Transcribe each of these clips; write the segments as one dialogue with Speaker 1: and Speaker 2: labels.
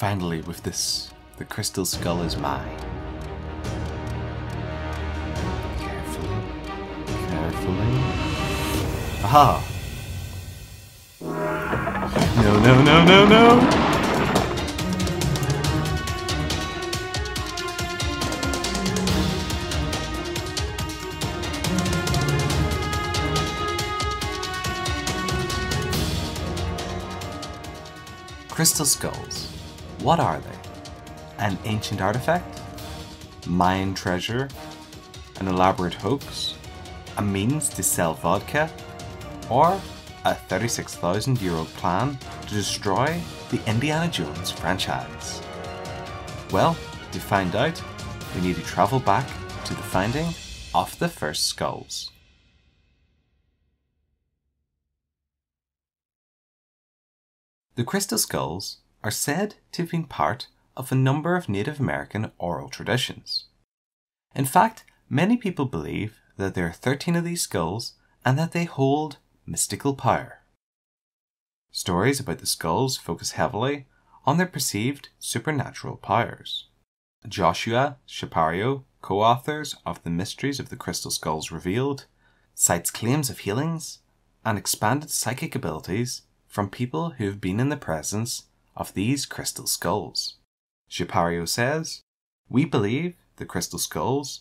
Speaker 1: Finally, with this, the crystal skull is mine. Carefully, carefully. Aha! No, no, no, no, no! Crystal skulls. What are they? An ancient artifact? Mayan treasure? An elaborate hoax? A means to sell vodka? Or a 36,000 year old plan to destroy the Indiana Jones franchise? Well, to find out, we need to travel back to the finding of the first skulls. The crystal skulls are said to have been part of a number of Native American oral traditions. In fact, many people believe that there are 13 of these skulls and that they hold mystical power. Stories about the skulls focus heavily on their perceived supernatural powers. Joshua Shapiro, co authors of The Mysteries of the Crystal Skulls Revealed, cites claims of healings and expanded psychic abilities from people who have been in the presence of these crystal skulls. Shapiro says, We believe the crystal skulls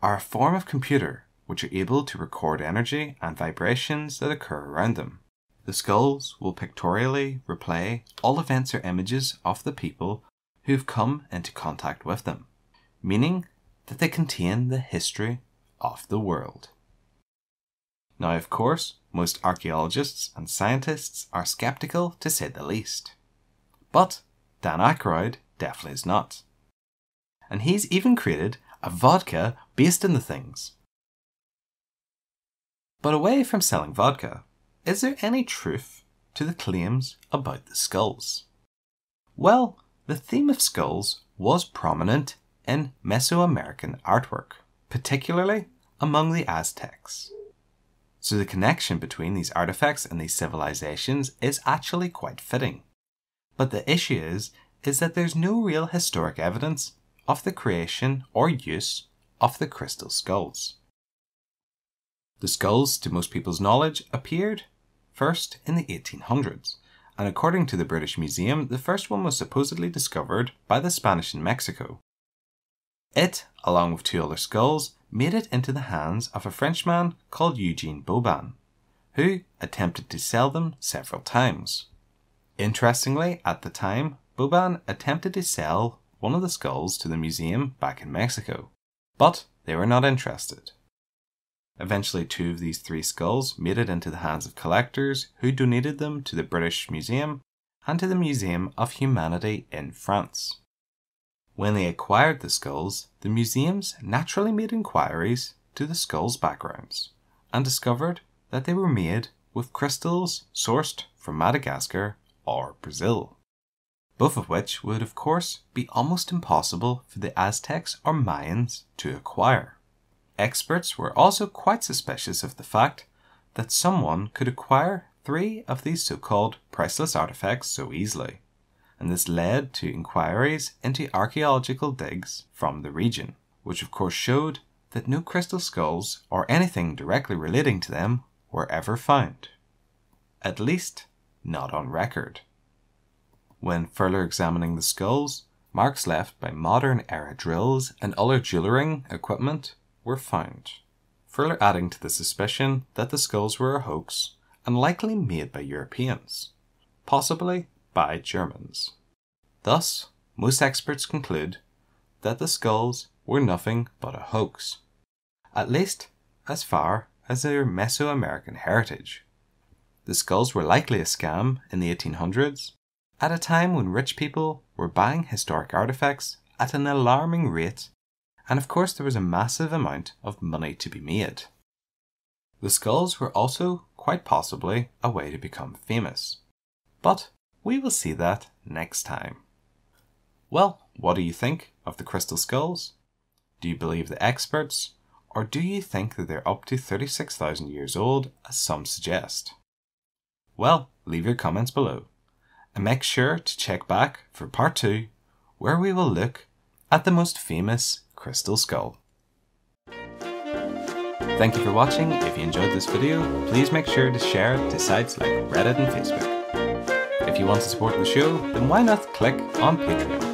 Speaker 1: are a form of computer which are able to record energy and vibrations that occur around them. The skulls will pictorially replay all events or images of the people who have come into contact with them, meaning that they contain the history of the world. Now, of course, most archaeologists and scientists are skeptical to say the least. But Dan Aykroyd definitely is not. And he's even created a vodka based in the things. But away from selling vodka, is there any truth to the claims about the skulls? Well, the theme of skulls was prominent in Mesoamerican artwork, particularly among the Aztecs. So the connection between these artifacts and these civilizations is actually quite fitting. But the issue is, is that there's no real historic evidence of the creation or use of the crystal skulls. The skulls, to most people's knowledge, appeared first in the 1800s, and according to the British Museum, the first one was supposedly discovered by the Spanish in Mexico. It, along with two other skulls, made it into the hands of a Frenchman called Eugene Boban, who attempted to sell them several times. Interestingly, at the time, Boban attempted to sell one of the skulls to the museum back in Mexico, but they were not interested. Eventually, two of these three skulls made it into the hands of collectors who donated them to the British Museum and to the Museum of Humanity in France. When they acquired the skulls, the museums naturally made inquiries to the skulls' backgrounds and discovered that they were made with crystals sourced from Madagascar or Brazil, both of which would, of course, be almost impossible for the Aztecs or Mayans to acquire. Experts were also quite suspicious of the fact that someone could acquire three of these so called priceless artifacts so easily and this led to inquiries into archaeological digs from the region, which of course showed that no crystal skulls or anything directly relating to them were ever found. At least, not on record. When further examining the skulls, marks left by modern era drills and other jewelering equipment were found, further adding to the suspicion that the skulls were a hoax and likely made by Europeans, possibly by Germans. Thus, most experts conclude that the skulls were nothing but a hoax, at least as far as their Mesoamerican heritage. The skulls were likely a scam in the 1800s, at a time when rich people were buying historic artifacts at an alarming rate, and of course there was a massive amount of money to be made. The skulls were also quite possibly a way to become famous. But we will see that next time. Well, what do you think of the crystal skulls? Do you believe the experts, or do you think that they're up to 36,000 years old, as some suggest? Well, leave your comments below. and make sure to check back for part 2 where we will look at the most famous crystal skull. Thank you for watching. If you enjoyed this video, please make sure to share it to sites like Reddit and Facebook. If you want to support the show, then why not click on Patreon?